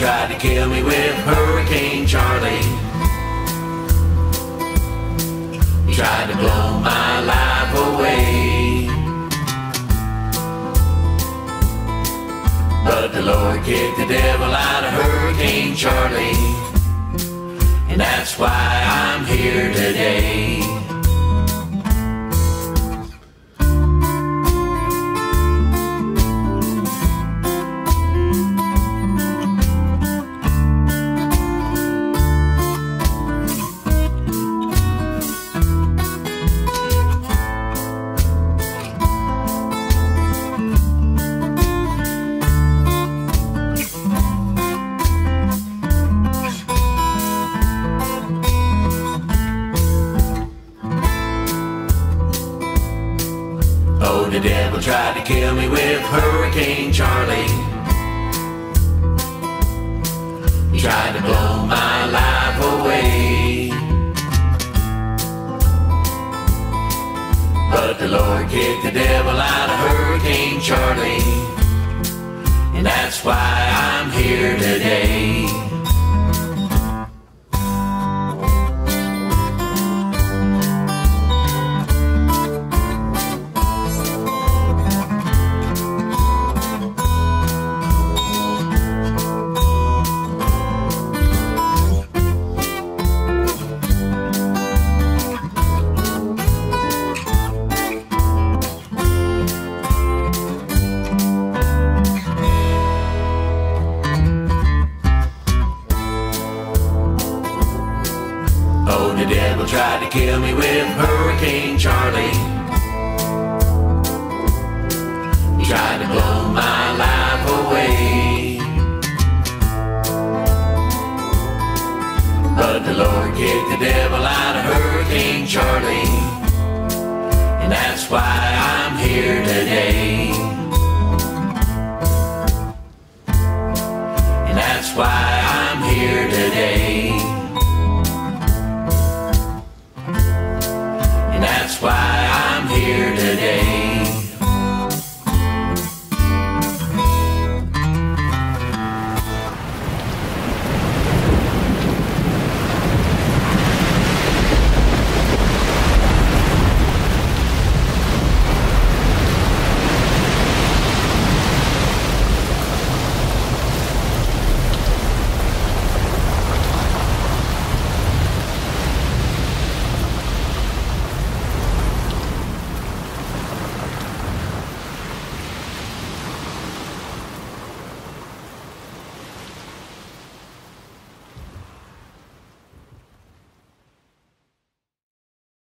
tried to kill me with Hurricane Charley. He tried to blow my life away. But the Lord kicked the devil out of Hurricane Charley. And that's why I'm here today. Oh, the devil tried to kill me with Hurricane Charley. He tried to blow my life away. But the Lord kicked the devil out of Hurricane Charley. And that's why I'm here today. Devil tried to kill me with Hurricane Charley. He tried to blow my life away. But the Lord kicked the devil out of Hurricane Charley. And that's why I'm here today. And that's why I'm here today. Why I'm here today.